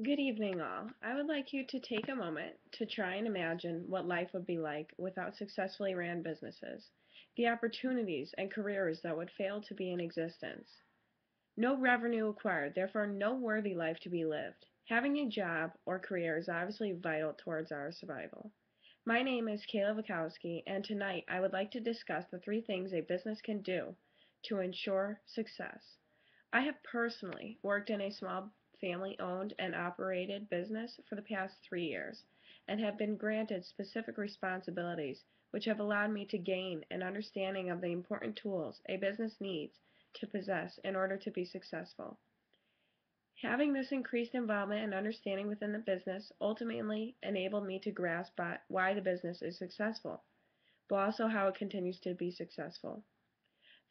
Good evening, all. I would like you to take a moment to try and imagine what life would be like without successfully ran businesses, the opportunities and careers that would fail to be in existence. No revenue acquired, therefore no worthy life to be lived. Having a job or career is obviously vital towards our survival. My name is Kayla Vitkovsky, and tonight I would like to discuss the three things a business can do to ensure success. I have personally worked in a small family owned and operated business for the past three years and have been granted specific responsibilities which have allowed me to gain an understanding of the important tools a business needs to possess in order to be successful. Having this increased involvement and understanding within the business ultimately enabled me to grasp why the business is successful, but also how it continues to be successful.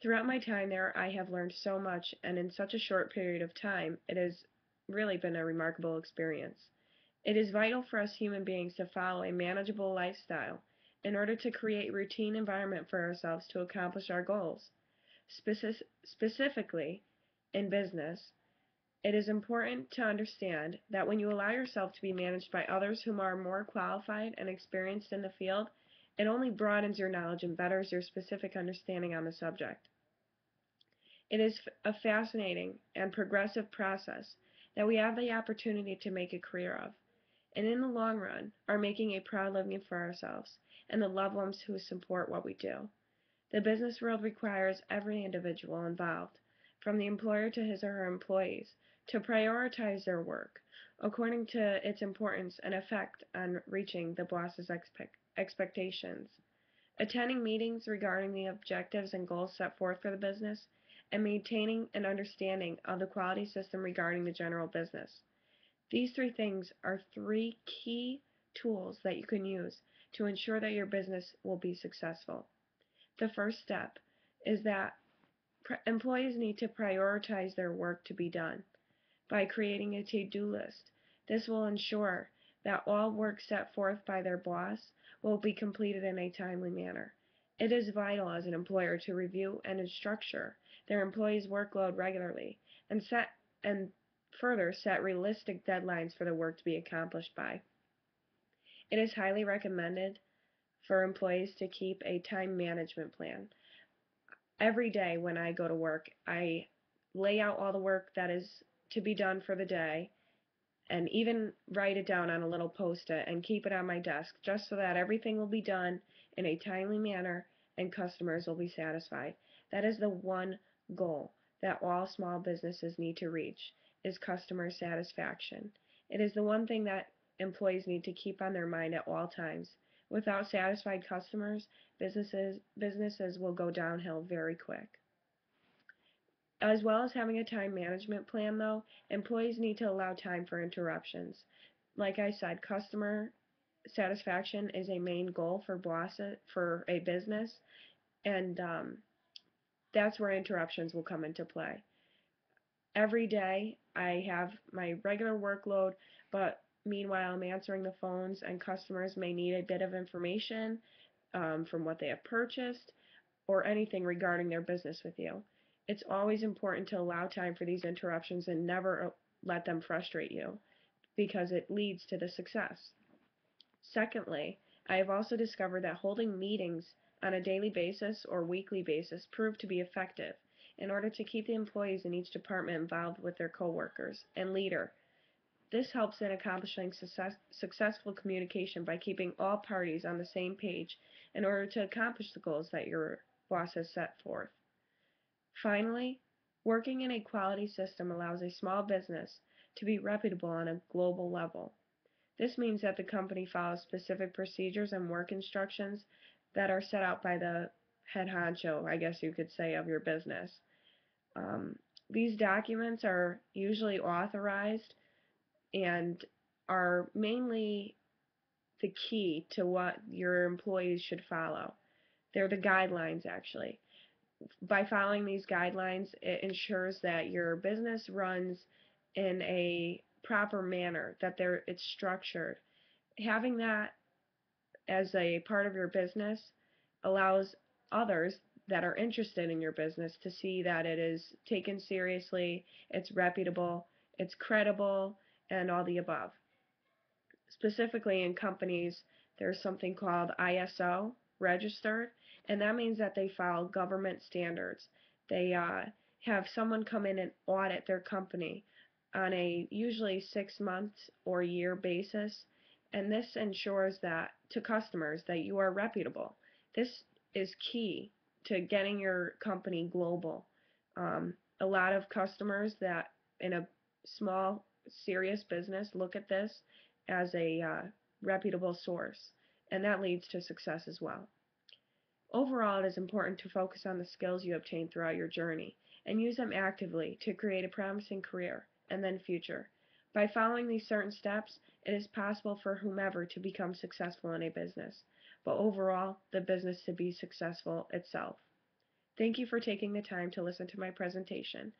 Throughout my time there, I have learned so much, and in such a short period of time, it has really been a remarkable experience. It is vital for us human beings to follow a manageable lifestyle in order to create routine environment for ourselves to accomplish our goals. Speci specifically, in business, it is important to understand that when you allow yourself to be managed by others whom are more qualified and experienced in the field, it only broadens your knowledge and betters your specific understanding on the subject. It is a fascinating and progressive process that we have the opportunity to make a career of, and in the long run are making a proud living for ourselves and the loved ones who support what we do. The business world requires every individual involved, from the employer to his or her employees, to prioritize their work according to its importance and effect on reaching the boss's expect expectations. Attending meetings regarding the objectives and goals set forth for the business and maintaining an understanding of the quality system regarding the general business. These three things are three key tools that you can use to ensure that your business will be successful. The first step is that employees need to prioritize their work to be done by creating a to-do list. This will ensure that all work set forth by their boss will be completed in a timely manner. It is vital as an employer to review and structure their employees' workload regularly and set and further set realistic deadlines for the work to be accomplished by. It is highly recommended for employees to keep a time management plan. Every day when I go to work, I lay out all the work that is to be done for the day and even write it down on a little post-it and keep it on my desk just so that everything will be done in a timely manner and customers will be satisfied. That is the one goal that all small businesses need to reach is customer satisfaction. It is the one thing that employees need to keep on their mind at all times. Without satisfied customers, businesses businesses will go downhill very quick. As well as having a time management plan though, employees need to allow time for interruptions. Like I said, customer satisfaction is a main goal for boss for a business and um, that's where interruptions will come into play. Every day I have my regular workload, but meanwhile I'm answering the phones and customers may need a bit of information um, from what they have purchased or anything regarding their business with you. It's always important to allow time for these interruptions and never uh, let them frustrate you because it leads to the success. Secondly, I have also discovered that holding meetings on a daily basis or weekly basis prove to be effective in order to keep the employees in each department involved with their coworkers and leader. This helps in accomplishing success, successful communication by keeping all parties on the same page in order to accomplish the goals that your boss has set forth. Finally, working in a quality system allows a small business to be reputable on a global level. This means that the company follows specific procedures and work instructions that are set out by the head honcho, I guess you could say, of your business. Um, these documents are usually authorized and are mainly the key to what your employees should follow. They're the guidelines, actually. By following these guidelines, it ensures that your business runs in a proper manner, that they're, it's structured. Having that as a part of your business allows others that are interested in your business to see that it is taken seriously, it's reputable, it's credible, and all the above. Specifically in companies, there's something called ISO registered, and that means that they follow government standards. They uh, have someone come in and audit their company on a usually six months or year basis, and this ensures that to customers that you are reputable. This is key to getting your company global. Um, a lot of customers that in a small serious business look at this as a uh, reputable source, and that leads to success as well. Overall, it is important to focus on the skills you obtain throughout your journey and use them actively to create a promising career and then future. By following these certain steps, it is possible for whomever to become successful in a business, but overall, the business to be successful itself. Thank you for taking the time to listen to my presentation.